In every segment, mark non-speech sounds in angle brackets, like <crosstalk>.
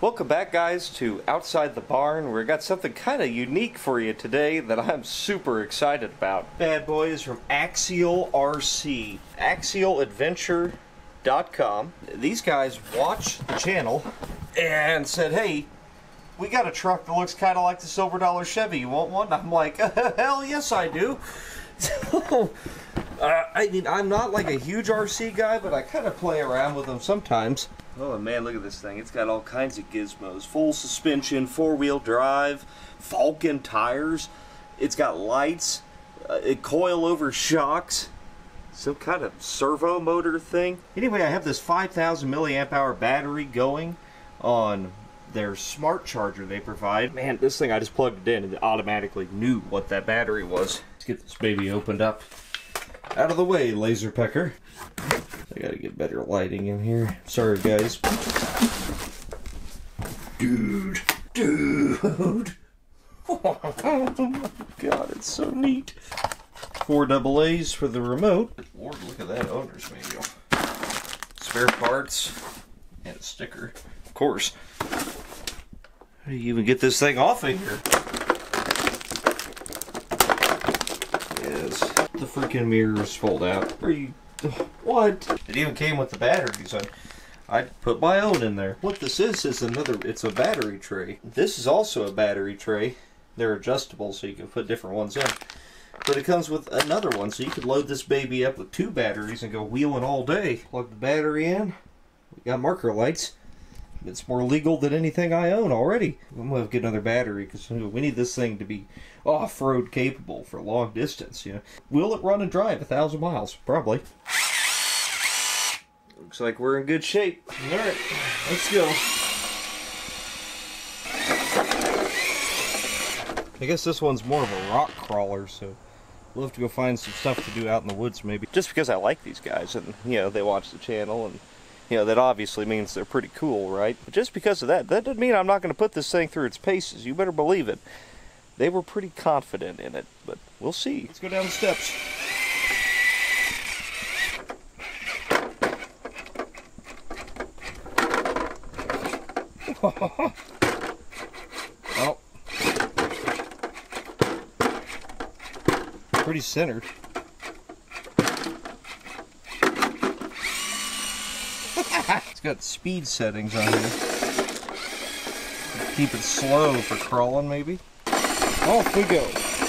Welcome back, guys, to Outside the Barn. We got something kind of unique for you today that I'm super excited about. Bad boys from Axial RC, axialadventure.com. These guys watched the channel and said, "Hey, we got a truck that looks kind of like the Silver Dollar Chevy. You want one?" I'm like, <laughs> "Hell yes, I do." So, <laughs> uh, I mean, I'm not like a huge RC guy, but I kind of play around with them sometimes. Oh man, look at this thing. It's got all kinds of gizmos. Full suspension, four-wheel drive, Falken tires. It's got lights, uh, it coil over shocks, some kind of servo motor thing. Anyway, I have this 5,000 milliamp hour battery going on their smart charger they provide. Man, this thing I just plugged it in and it automatically knew what that battery was. Let's get this baby opened up. Out of the way, LaserPecker. I gotta get better lighting in here. Sorry, guys. Dude, dude. <laughs> Oh my god, it's so neat. Four double A's for the remote. Lord, look at that owner's manual. Spare parts and a sticker, of course. How do you even get this thing off of here? Yes, the freaking mirrors fold out. Are you what? It even came with the batteries. I, I put my own in there. What this is is another. It's a battery tray. This is also a battery tray. They're adjustable, so you can put different ones in. But it comes with another one, so you could load this baby up with two batteries and go wheeling all day. Plug the battery in. We got marker lights. It's more legal than anything I own already. I'm gonna get another battery because we need this thing to be off-road capable for long distance. You know, will it run and drive a thousand miles? Probably. Looks like we're in good shape. All right, let's go. I guess this one's more of a rock crawler, so we'll have to go find some stuff to do out in the woods maybe. Just because I like these guys and, you know, they watch the channel and, you know, that obviously means they're pretty cool, right? But just because of that, that doesn't mean I'm not going to put this thing through its paces. You better believe it. They were pretty confident in it, but we'll see. Let's go down the steps. <laughs> oh. Pretty centered. <laughs> it's got speed settings on here. Keep it slow for crawling, maybe. Off we go.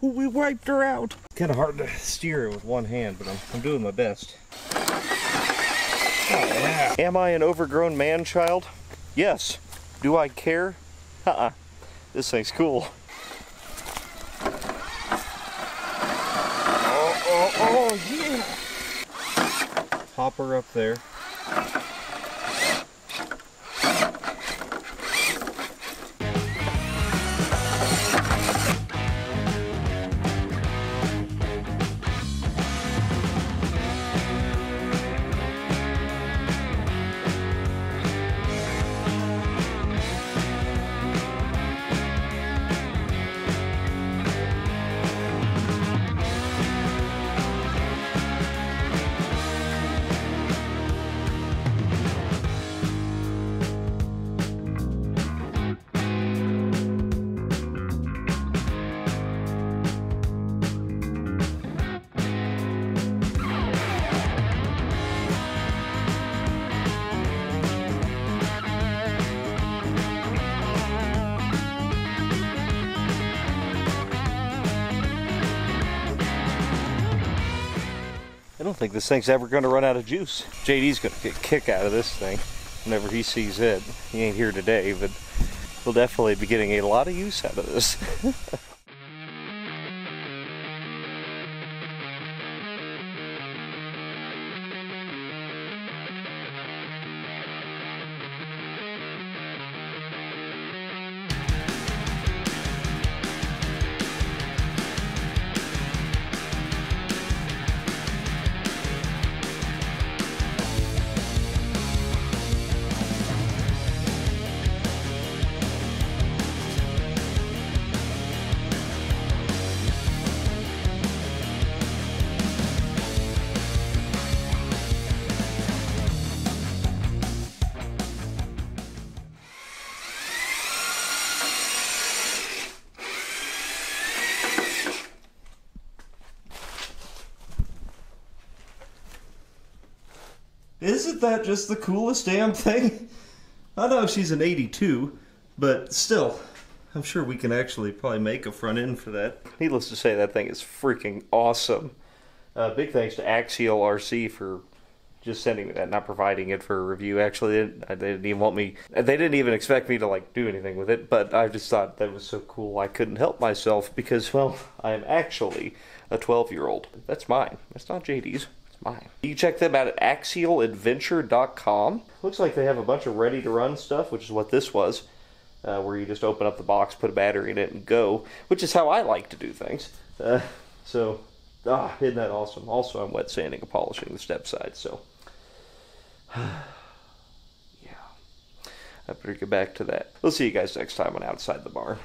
We wiped her out. Kind of hard to steer with one hand, but I'm, I'm doing my best. Oh, yeah. Am I an overgrown man-child? Yes. Do I care? Uh-uh. This thing's cool. Oh, oh, oh, yeah. Hopper up there. Don't think this thing's ever going to run out of juice. JD's going to get kick out of this thing whenever he sees it. He ain't here today, but he'll definitely be getting a lot of use out of this. <laughs> Isn't that just the coolest damn thing? <laughs> I know she's an 82, but still, I'm sure we can actually probably make a front end for that. Needless to say, that thing is freaking awesome. Uh, big thanks to Axial RC for just sending me that, not providing it for a review. Actually, they didn't, they didn't even want me. They didn't even expect me to like do anything with it. But I just thought that was so cool. I couldn't help myself because, well, I am actually a 12 year old. That's mine. That's not JD's You can check them out at axialadventure.com. Looks like they have a bunch of ready to run stuff, which is what this was, uh, where you just open up the box, put a battery in it, and go, which is how I like to do things. Uh, so, ah, isn't that awesome? Also, I'm wet sanding and polishing the step side, so. <sighs> yeah. I better get back to that. We'll see you guys next time on Outside the Barn.